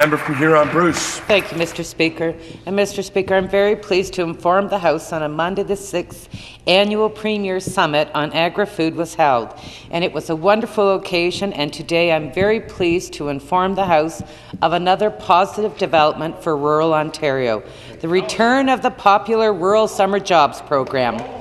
Member from Huron-Bruce. Thank you, Mr. Speaker. And Mr. Speaker, I'm very pleased to inform the House on a Monday the 6th annual Premier Summit on Agri-Food was held. And it was a wonderful occasion, and today I'm very pleased to inform the House of another positive development for rural Ontario, the return of the popular Rural Summer Jobs Program.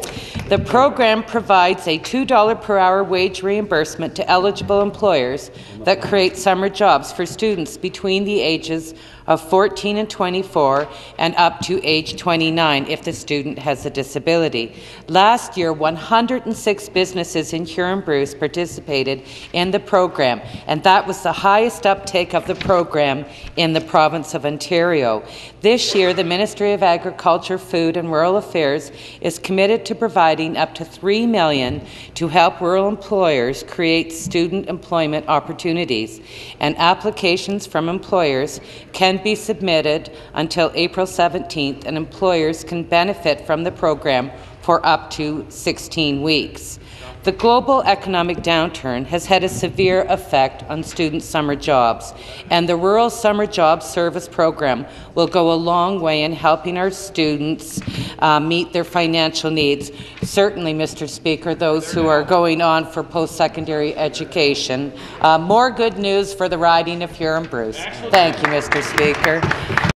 The program provides a $2 per hour wage reimbursement to eligible employers that create summer jobs for students between the ages of 14 and 24 and up to age 29 if the student has a disability. Last year, 106 businesses in Huron-Bruce participated in the program, and that was the highest uptake of the program in the province of Ontario. This year, the Ministry of Agriculture, Food and Rural Affairs is committed to providing up to 3 million to help rural employers create student employment opportunities, and applications from employers can be submitted until April 17th, and employers can benefit from the program for up to 16 weeks. The global economic downturn has had a severe effect on student summer jobs, and the Rural Summer Jobs Service Program will go a long way in helping our students uh, meet their financial needs. Certainly, Mr. Speaker, those who are going on for post-secondary education. Uh, more good news for the riding of Huron-Bruce. Thank you, Mr. Speaker.